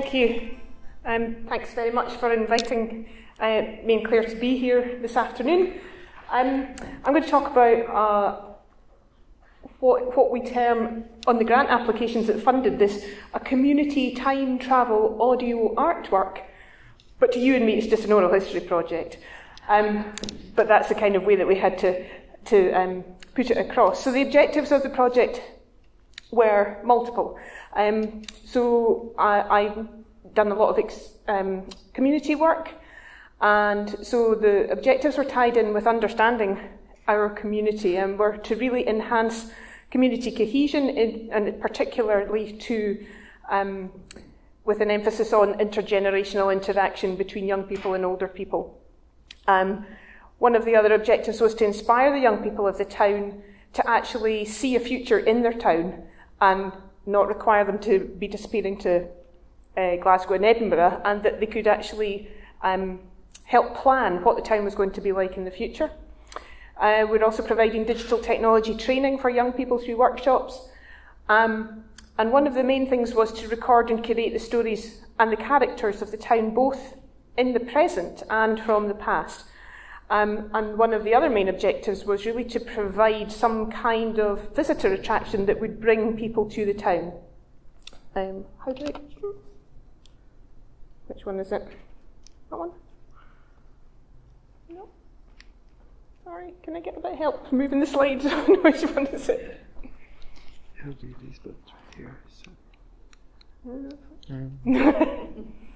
thank you. Um, thanks very much for inviting uh, me and Clare to be here this afternoon. Um, I'm going to talk about uh, what, what we term on the grant applications that funded this a community time travel audio artwork. But to you and me, it's just an oral history project. Um, but that's the kind of way that we had to, to um, put it across. So the objectives of the project were multiple. Um, so I, I've done a lot of ex, um, community work, and so the objectives were tied in with understanding our community and were to really enhance community cohesion, in, and particularly to um, with an emphasis on intergenerational interaction between young people and older people. Um, one of the other objectives was to inspire the young people of the town to actually see a future in their town and not require them to be disappearing to uh, Glasgow and Edinburgh, and that they could actually um, help plan what the town was going to be like in the future. Uh, we're also providing digital technology training for young people through workshops. Um, and one of the main things was to record and curate the stories and the characters of the town, both in the present and from the past. Um, and one of the other main objectives was really to provide some kind of visitor attraction that would bring people to the town. Um, how do I? Which one is it? That one? No. Sorry, can I get a bit of help moving the slides? Which one is it? It'll be these buttons right here. So. Mm.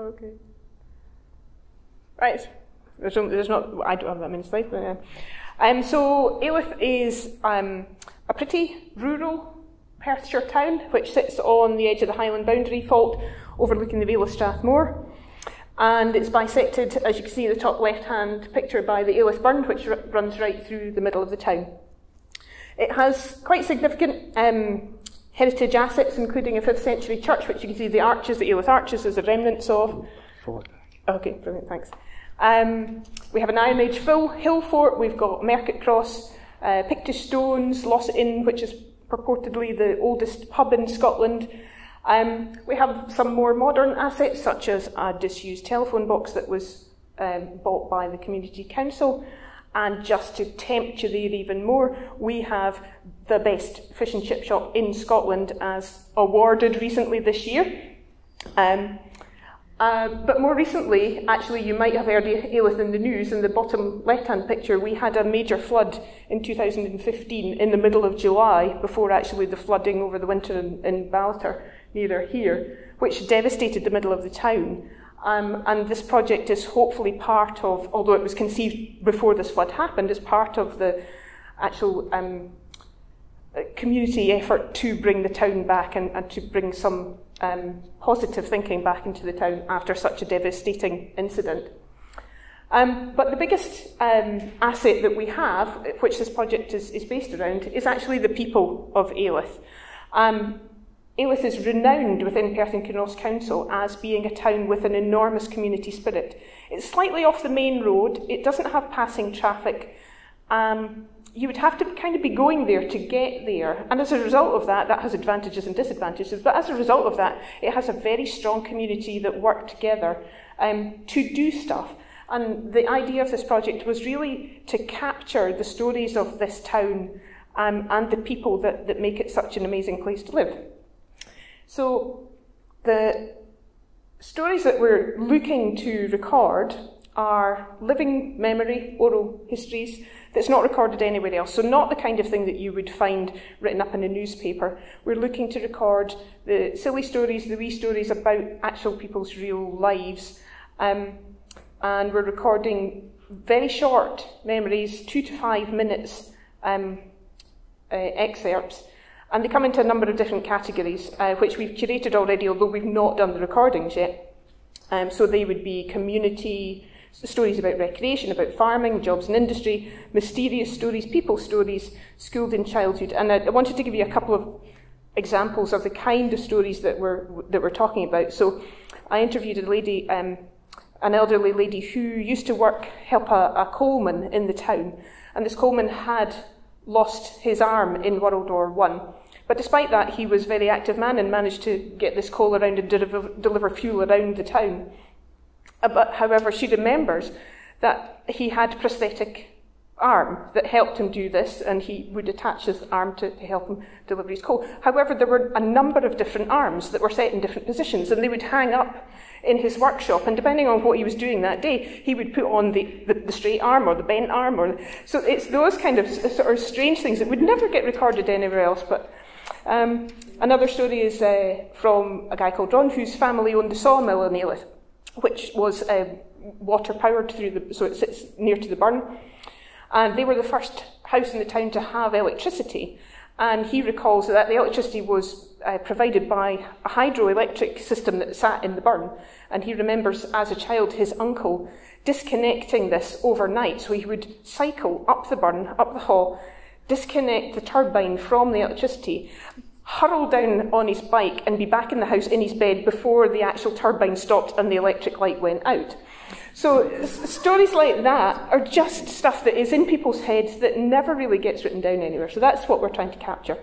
Okay. Right. There's, there's not. I don't have that many slides, but yeah. Um, so Alyth is um, a pretty rural Perthshire town, which sits on the edge of the Highland boundary fault, overlooking the Vale of Strathmore. And it's bisected, as you can see in the top left-hand picture, by the Alyth Burn, which runs right through the middle of the town. It has quite significant um, heritage assets, including a 5th century church, which you can see the arches, the Alyth arches, as a remnants of. Okay, brilliant, thanks. Um, we have an Iron Age full hill fort, we've got Mercat Cross, uh, Pictish stones, Losset Inn, which is purportedly the oldest pub in Scotland. Um, we have some more modern assets, such as a disused telephone box that was um, bought by the Community Council, and just to tempt you there even more, we have the best fish and chip shop in Scotland as awarded recently this year. Um, uh, but more recently, actually, you might have heard Alyth in the news. In the bottom left-hand picture, we had a major flood in 2015 in the middle of July, before actually the flooding over the winter in, in Ballater, nearer here, which devastated the middle of the town. Um, and this project is hopefully part of, although it was conceived before this flood happened, is part of the actual um, community effort to bring the town back and, and to bring some um, positive thinking back into the town after such a devastating incident. Um, but the biggest um, asset that we have, which this project is, is based around, is actually the people of Alyth. Um, Alyth is renowned within Perth and Kinross Council as being a town with an enormous community spirit. It's slightly off the main road, it doesn't have passing traffic. Um, you would have to kind of be going there to get there. And as a result of that, that has advantages and disadvantages. But as a result of that, it has a very strong community that work together um, to do stuff. And the idea of this project was really to capture the stories of this town um, and the people that, that make it such an amazing place to live. So the stories that we're looking to record are living memory, oral histories, that's not recorded anywhere else. So not the kind of thing that you would find written up in a newspaper. We're looking to record the silly stories, the wee stories about actual people's real lives. Um, and we're recording very short memories, two to five minutes um, uh, excerpts and they come into a number of different categories, uh, which we've curated already, although we've not done the recordings yet. Um, so they would be community stories about recreation, about farming, jobs and industry, mysterious stories, people stories, schooled in childhood. And I, I wanted to give you a couple of examples of the kind of stories that we're, that we're talking about. So I interviewed a lady, um, an elderly lady who used to work, help a, a coalman in the town. And this coalman had lost his arm in World War One But despite that, he was a very active man and managed to get this coal around and deliver, fuel around the town. But however, she remembers that he had prosthetic arm that helped him do this, and he would attach his arm to, to help him deliver his coal. However, there were a number of different arms that were set in different positions, and they would hang up in his workshop, and depending on what he was doing that day, he would put on the, the, the straight arm or the bent arm. Or, so it's those kind of sort of strange things that would never get recorded anywhere else. But um, another story is uh, from a guy called Ron, whose family owned a sawmill in Alyth, which was uh, water powered through the, so it sits near to the burn. And they were the first house in the town to have electricity. And he recalls that the electricity was uh, provided by a hydroelectric system that sat in the burn. And he remembers as a child his uncle disconnecting this overnight. So he would cycle up the burn, up the hall, disconnect the turbine from the electricity, hurl down on his bike, and be back in the house in his bed before the actual turbine stopped and the electric light went out. So stories like that are just stuff that is in people's heads that never really gets written down anywhere. So that's what we're trying to capture.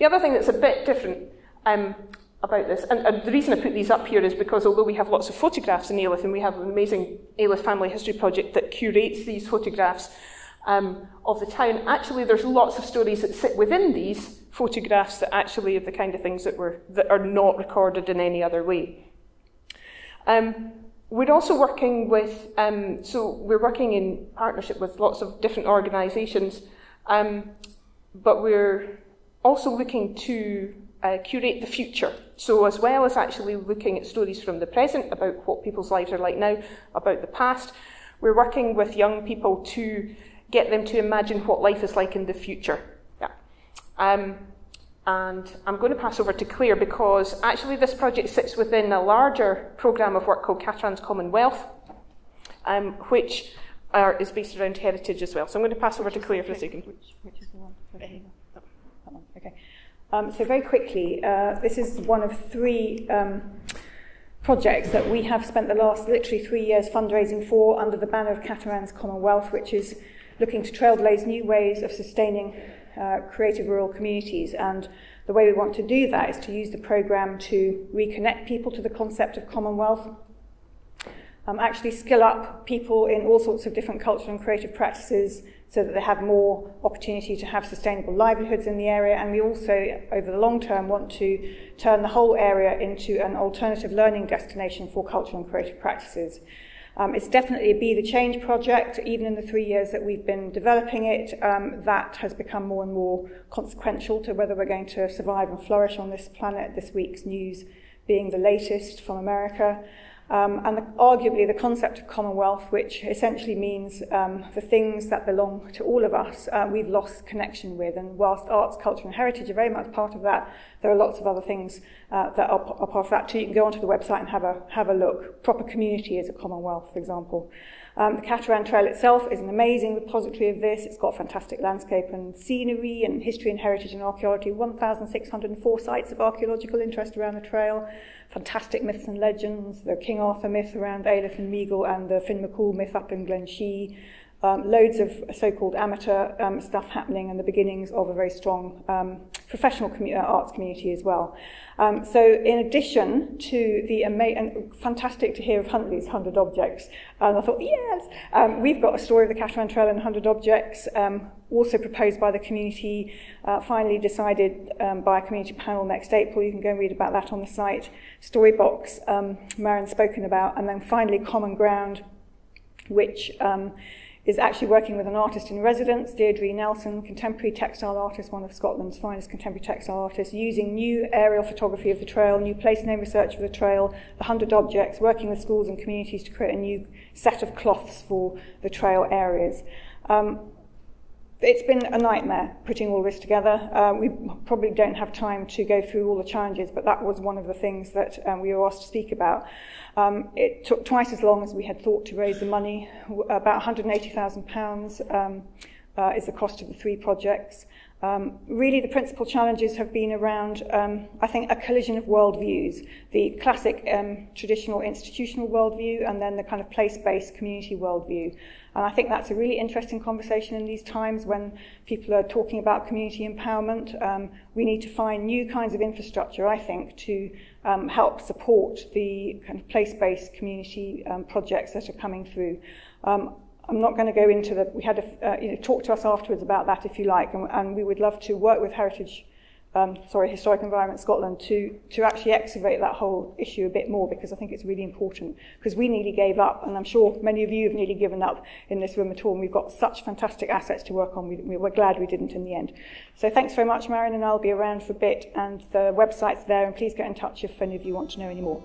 The other thing that's a bit different um, about this, and, and, the reason I put these up here is because although we have lots of photographs in Alyth, and we have an amazing Alyth Family History Project that curates these photographs um, of the town, actually there's lots of stories that sit within these photographs that actually are the kind of things that, were, that are not recorded in any other way. Um, we're also working with, um, so we're working in partnership with lots of different organisations, um, but we're also looking to uh, curate the future. So, as well as actually looking at stories from the present about what people's lives are like now, about the past, we're working with young people to get them to imagine what life is like in the future. Yeah. Um, and I'm going to pass over to Clare because actually this project sits within a larger programme of work called Cateran's Commonwealth, um, which are, is based around heritage as well. So I'm going to pass over to Clare for a second. Which, which is the one? Okay. Um, so very quickly, uh, this is one of three um, projects that we have spent the last literally three years fundraising for under the banner of Cateran's Commonwealth, which is looking to trailblaze new ways of sustaining uh, creative rural communities. And the way we want to do that is to use the programme to reconnect people to the concept of Commonwealth, um, actually skill up people in all sorts of different cultural and creative practices so that they have more opportunity to have sustainable livelihoods in the area. And we also, over the long term, want to turn the whole area into an alternative learning destination for cultural and creative practices. Um, it's definitely a Be the Change project, even in the three years that we've been developing it, um, that has become more and more consequential to whether we're going to survive and flourish on this planet. This week's news being the latest from America. Um, and the, arguably the concept of commonwealth, which essentially means um, the things that belong to all of us, uh, we've lost connection with. And whilst arts, culture and heritage are very much part of that, there are lots of other things uh, that are, are part of that too. You can go onto the website and have a, have a look. Proper community is a commonwealth, for example. Um, the Cateran Trail itself is an amazing repository of this. It's got fantastic landscape and scenery and history and heritage and archaeology. 1,604 sites of archaeological interest around the trail. Fantastic myths and legends. The King King Arthur myth around Aelith and Meagle and the Finn McCool myth up in Glen Shee. Um, loads of so-called amateur um, stuff happening and the beginnings of a very strong um, professional commu- uh, arts community as well. Um, so in addition to the amazing, fantastic to hear of Huntly's 100 Objects, and I thought, yes, um, we've got a story of the Cateran Trail and 100 Objects, um, also proposed by the community, uh, finally decided um, by a community panel next April. You can go and read about that on the site. Storybox, um, Marian's spoken about, and then finally Common Ground, which um, is actually working with an artist in residence, Deirdre Nelson, contemporary textile artist, one of Scotland's finest contemporary textile artists, using new aerial photography of the trail, new place name research of the trail, the 100 objects, working with schools and communities to create a new set of cloths for the trail areas. Um, it's been a nightmare putting all this together. Uh, we probably don't have time to go through all the challenges, but that was one of the things that um, we were asked to speak about. Um, it took twice as long as we had thought to raise the money, about £180,000 um, uh, is the cost of the three projects. Um, really, the principal challenges have been around, um, I think, a collision of worldviews. The classic um, traditional institutional worldview and then the kind of place-based community worldview. And I think that's a really interesting conversation in these times when people are talking about community empowerment. Um, we need to find new kinds of infrastructure, I think, to um, help support the kind of place-based community um, projects that are coming through. Um, I'm not going to go into the, we had a, uh, you know, talk to us afterwards about that if you like, and, and we would love to work with Heritage, um, sorry, Historic Environment Scotland to, to actually excavate that whole issue a bit more because I think it's really important because we nearly gave up and I'm sure many of you have nearly given up in this room at all and we've got such fantastic assets to work on, we, we were glad we didn't in the end. So thanks very much Marian and I'll be around for a bit and the website's there and please get in touch if any of you want to know any more.